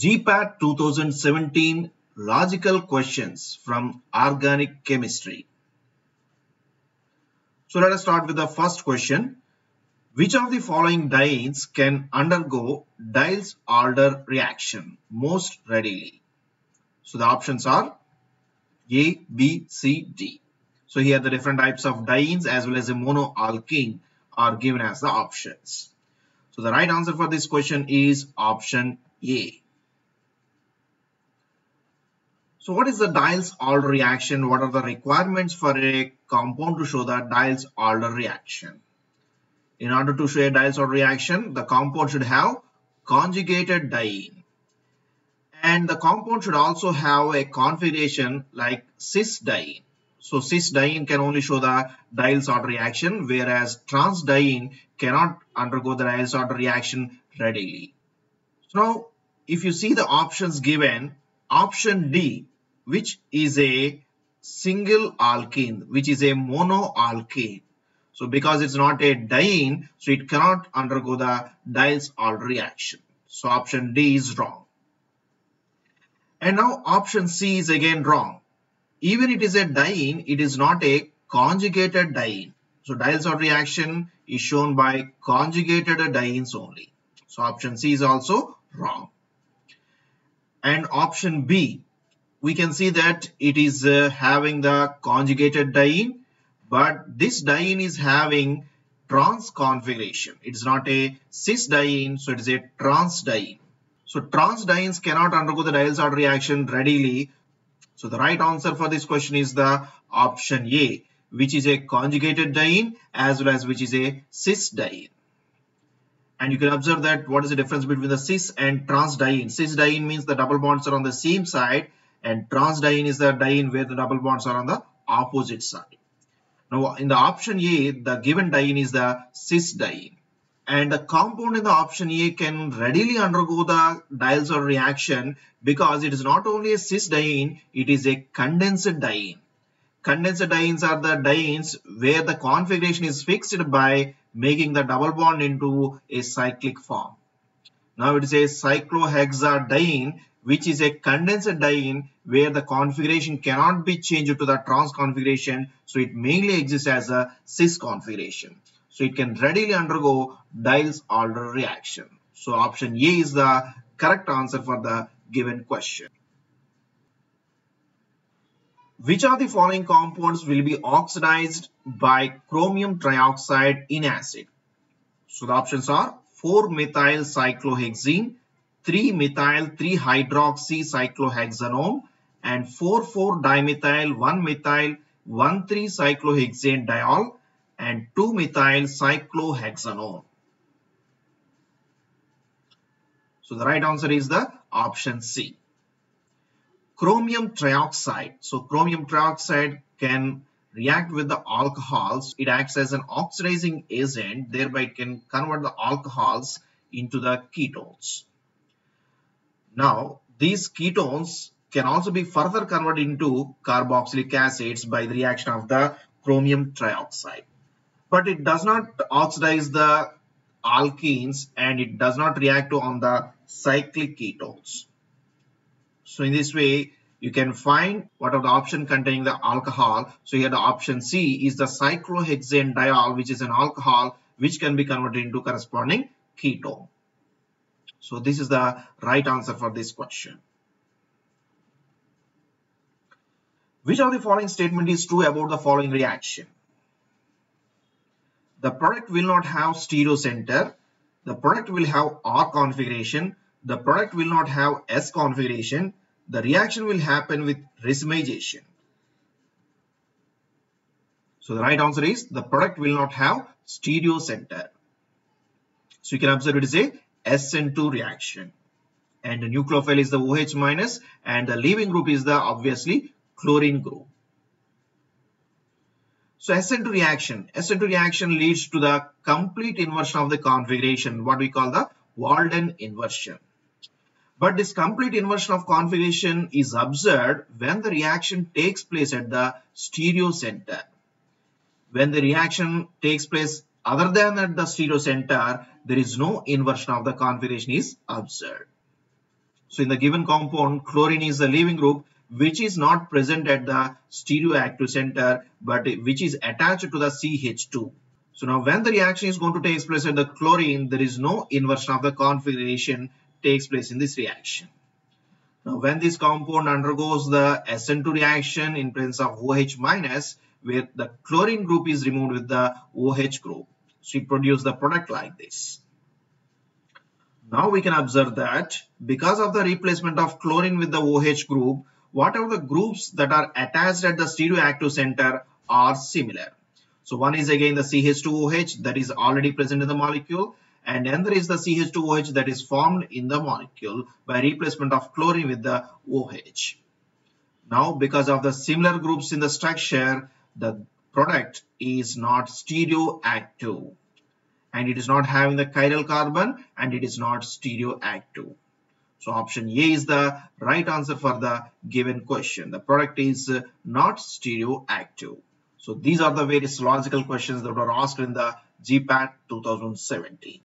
GPAT 2017 Logical Questions from Organic Chemistry. So let us start with the first question. Which of the following dienes can undergo Diels-Alder reaction most readily? So the options are A, B, C, D. So here the different types of dienes as well as a monoalkene are given as the options. So the right answer for this question is option A. So what is the Diels-Alder reaction? What are the requirements for a compound to show the Diels-Alder reaction? In order to show a Diels-Alder reaction, the compound should have conjugated diene. And the compound should also have a configuration like cis-diene. So cis-diene can only show the Diels-Alder reaction, whereas trans-diene cannot undergo the Diels-Alder reaction readily. So now, if you see the options given, option D which is a single alkene, which is a monoalkene. So because it's not a diene, so it cannot undergo the Diels-Alder reaction. So option D is wrong. And now option C is again wrong. Even it is a diene, it is not a conjugated diene. So Diels-Alder reaction is shown by conjugated dienes only. So option C is also wrong. And option B, we can see that it is uh, having the conjugated diene but this diene is having trans configuration it's not a cis diene so it is a trans diene so trans dienes cannot undergo the Diels-Alder reaction readily. So the right answer for this question is the option A which is a conjugated diene as well as which is a cis diene and you can observe that what is the difference between the cis and trans diene cis diene means the double bonds are on the same side and trans diene is the diene where the double bonds are on the opposite side. Now in the option A, the given diene is the cis diene and the compound in the option A can readily undergo the Diels-Alder reaction because it is not only a cis diene, it is a condensed diene. Condensed dienes are the dienes where the configuration is fixed by making the double bond into a cyclic form. Now it is a cyclohexadiene which is a condensed diene where the configuration cannot be changed to the trans configuration. So it mainly exists as a cis configuration. So it can readily undergo Diels-Alder reaction. So option A is the correct answer for the given question. Which of the following compounds will be oxidized by chromium trioxide in acid? So the options are 4-methyl cyclohexene 3-methyl-3-hydroxy cyclohexanone and 4,4-dimethyl 1-methyl 1,3-cyclohexane diol and 2-methyl cyclohexanone. So the right answer is the option C. Chromium trioxide. So chromium trioxide can react with the alcohols. It acts as an oxidizing agent, thereby can convert the alcohols into the ketones. Now, these ketones can also be further converted into carboxylic acids by the reaction of the chromium trioxide. But it does not oxidize the alkenes and it does not react on the cyclic ketones. So in this way, you can find what are the option containing the alcohol. So here the option C is the cyclohexane diol, which is an alcohol which can be converted into corresponding ketone. So this is the right answer for this question. Which of the following statement is true about the following reaction? The product will not have stereo center. The product will have R configuration. The product will not have S configuration. The reaction will happen with racemization. So the right answer is the product will not have stereo center. So you can observe it is a SN2 reaction and the nucleophile is the OH minus and the leaving group is the obviously chlorine group. So SN2 reaction, SN2 reaction leads to the complete inversion of the configuration, what we call the Walden inversion. But this complete inversion of configuration is observed when the reaction takes place at the stereocenter. When the reaction takes place other than at the stereocenter, there is no inversion of the configuration is observed. So in the given compound, chlorine is the leaving group which is not present at the stereoactive center but which is attached to the CH2. So now when the reaction is going to take place at the chlorine, there is no inversion of the configuration takes place in this reaction. Now when this compound undergoes the SN2 reaction in presence of OH minus, where the chlorine group is removed with the OH group. So it produces the product like this. Now we can observe that because of the replacement of chlorine with the OH group, whatever the groups that are attached at the stereoactive center are similar. So one is again the CH2OH that is already present in the molecule and then there is the CH2OH that is formed in the molecule by replacement of chlorine with the OH. Now because of the similar groups in the structure, the product is not stereoactive and it is not having the chiral carbon and it is not stereoactive. So option A is the right answer for the given question. The product is uh, not stereoactive. So these are the various logical questions that were asked in the GPAT 2017.